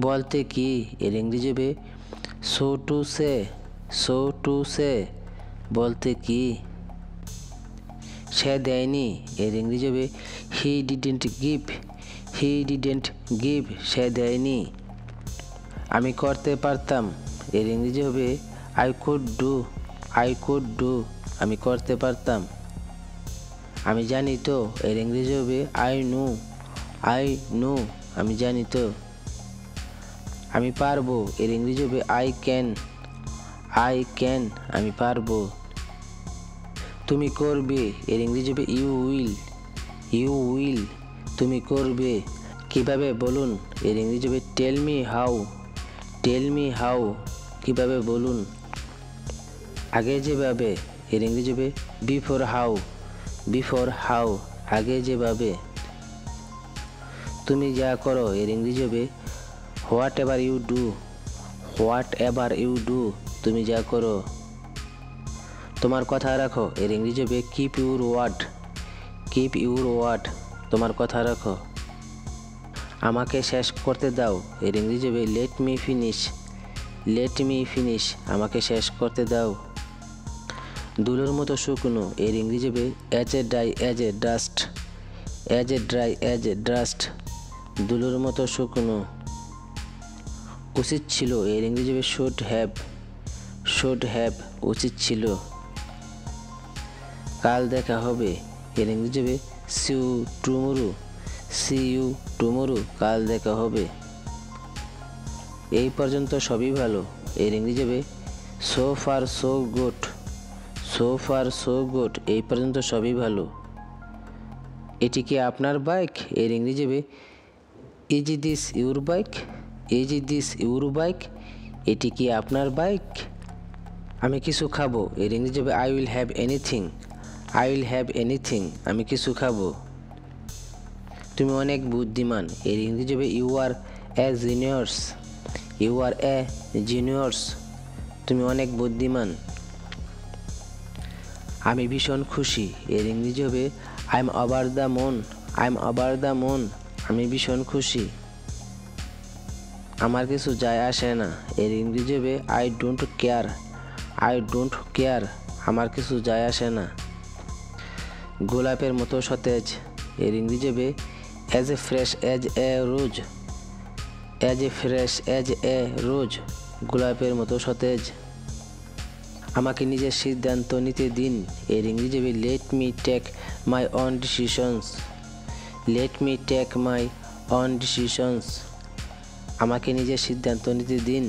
বলতে কি? এর ইংরেজি হবে, so to say, so to say. বলতে কি? সে দেয়নি, এর ইংরেজি হবে he didn't give he didn't give সে দেয়নি। আমি করতে পারতাম, এর ইংরেজি হবে I could do I could do আমি করতে পারতাম। আমি জানি তো, এর ইংরেজি হবে আই নো আই নো আমি জানি তো। আমি পারব। এর ইংরেজি হবে আই ক্যান আই ক্যান আমি পারব। তুমি করবে। এর ইংরেজি হবে ইউ উইল ইউ উইল তুমি করবে। কীভাবে বলুন? এর ইংরেজি হবে tell me how tell me how কীভাবে বলুন? আগে যেভাবে। এর ইংরেজি হবে বিফোর হাউ বিফোর হাউ আগে যেভাবে। তুমি যা করো, এর ইংরেজি হবে whatever you do whatever you do তুমি যা করো। তোমার কথা রাখো। এর ইংরেজি হবে keep your word keep your word তোমার কথা রাখো। আমাকে শেষ করতে দাও। এর ইংরেজি হবে let me finish let me finish আমাকে শেষ করতে দাও। দুলোর মতো শুকনো। এর ইংরেজি হবে as a dry as a dust as a dry as a dust দুলোর মতো শুকনো। উচিত ছিল এর ইংরেজি হবে শুড হ্যাভ শুড হ্যাভ উচিত ছিল। কাল দেখা হবে এর ইংরেজি হবে see you tomorrow see you tomorrow কাল দেখা হবে। এই পর্যন্ত সবই ভালো এর ইংরেজি হবে so far so good so far so good এই পর্যন্ত সবই ভালো। এটি কি আপনার বাইক এর ইংরেজি হবে is this your bike is this your bike এটি কি আপনার বাইক আমি কিছু খাব। এর ইংরেজি হবে I will have anything I will have anything আমি কিছু খাব। তুমি অনেক বুদ্ধিমান। এর ইংরেজি হবে ইউ আর এ জিনিয়র্স ইউ আর এ জিনিয়র্স তুমি অনেক বুদ্ধিমান। আমি ভীষণ খুশি। এর ইংরেজি হবে I am over the moon I am over the moon আমি ভীষণ খুশি। আমার কিছু যায় আসে না। এর ইংরেজি হবে I don't care I don't care আমার কিছু যায় আসে না। গোলাপের মতো সতেজ। এর ইংরেজি হবে as a fresh as a rose as a fresh as a rose গোলাপের মতো সতেজ। আমাকে নিজের সিদ্ধান্ত নিতে দিন। এর ইংরেজি হবে let me take my own decisions let me take my own decisions আমাকে নিজের সিদ্ধান্ত নিতে দিন।